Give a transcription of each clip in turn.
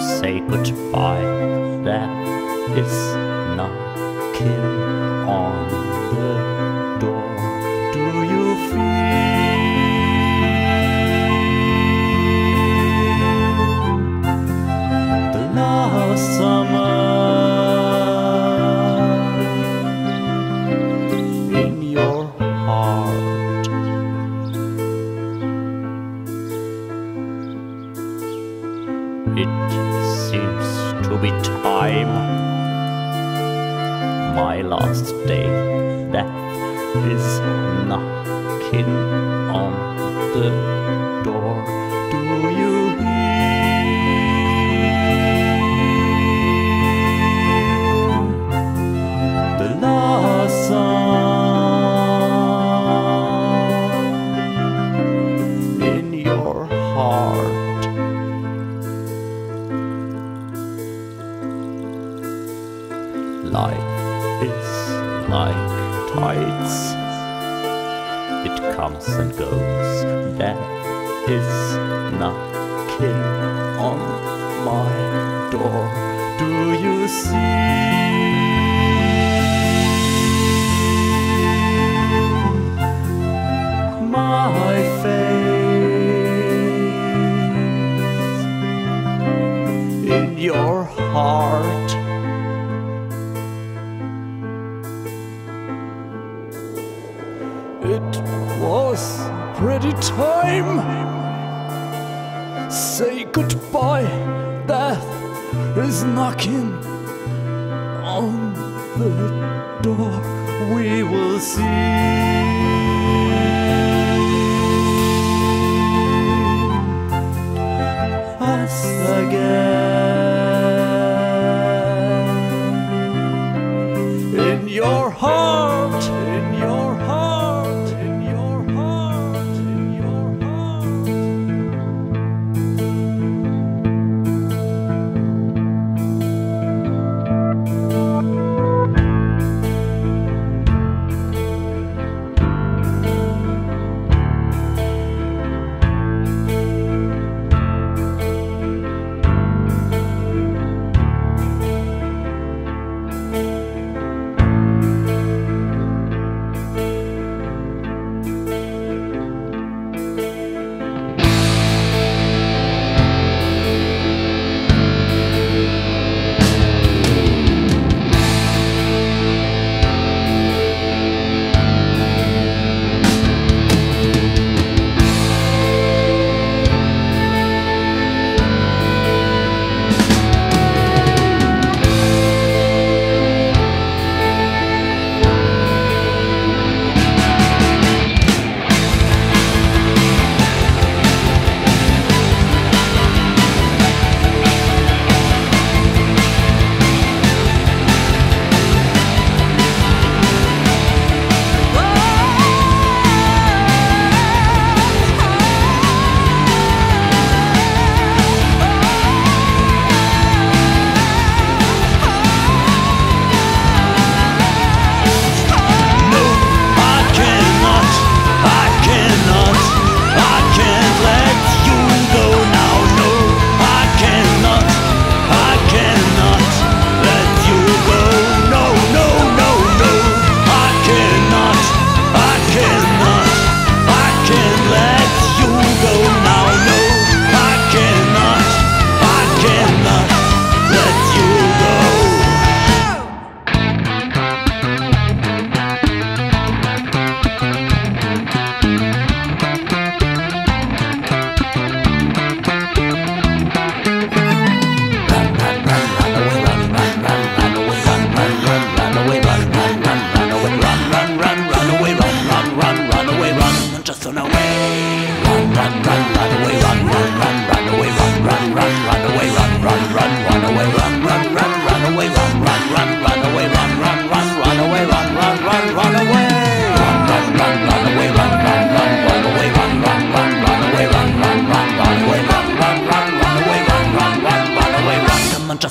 say goodbye. That is knocking on the door. Do you feel? It seems to be time. My last day. Death is knocking on the door. Do you hear the last song in your heart? Life is like tides. It comes and goes. There is knocking on my door. Do you see? your heart knocking on the door. We will see.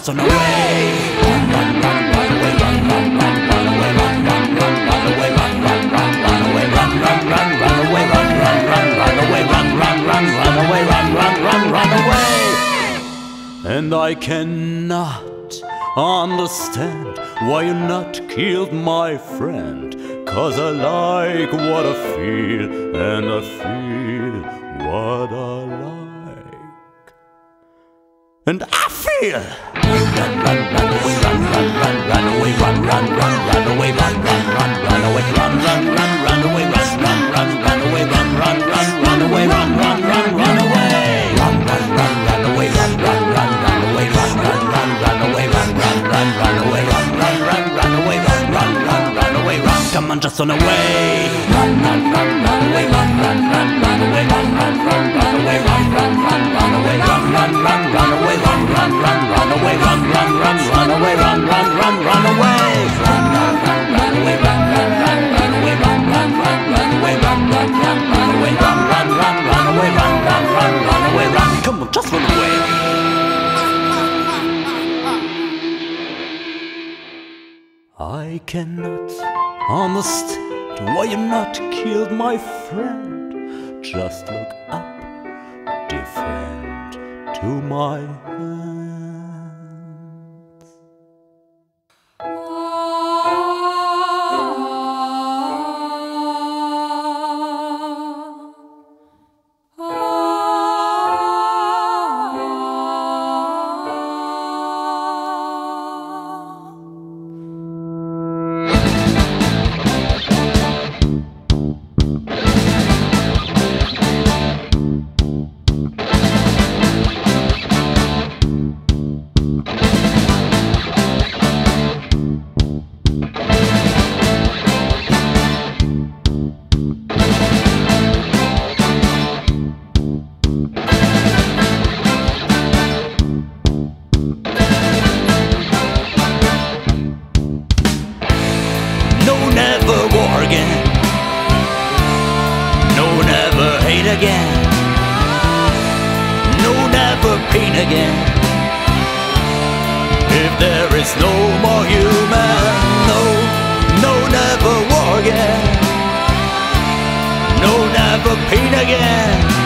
Run away. Run, run, run, run away, run, run, run, run away, run, run, run, run away, run, run, run, run away, run, run, run, run away, run, run, run, run away, run, run, run, run away, run, run, run, run away. And I cannot understand why you not killed my friend. Cause I like what I feel, and I feel what I like. And I feel. Run, run, run, run away, run, run, run, run away, run, run, run, run away, run, run, run, run away, run, run, run, run away, run, run, run, run away, run, run, run, run away, run, run, run, run away, run, run, run, run away, run, run, run, run away, run, run, run, run away, run, run, run, run away, run, run, run, run away, run, run, run, run away, run. Come on, just run away. Run, run, run, run away, run, my friend. Just look up, friend, to my hands. Hate again. No, never pain again. If there is no more human, no, no, never war again. No, never pain again.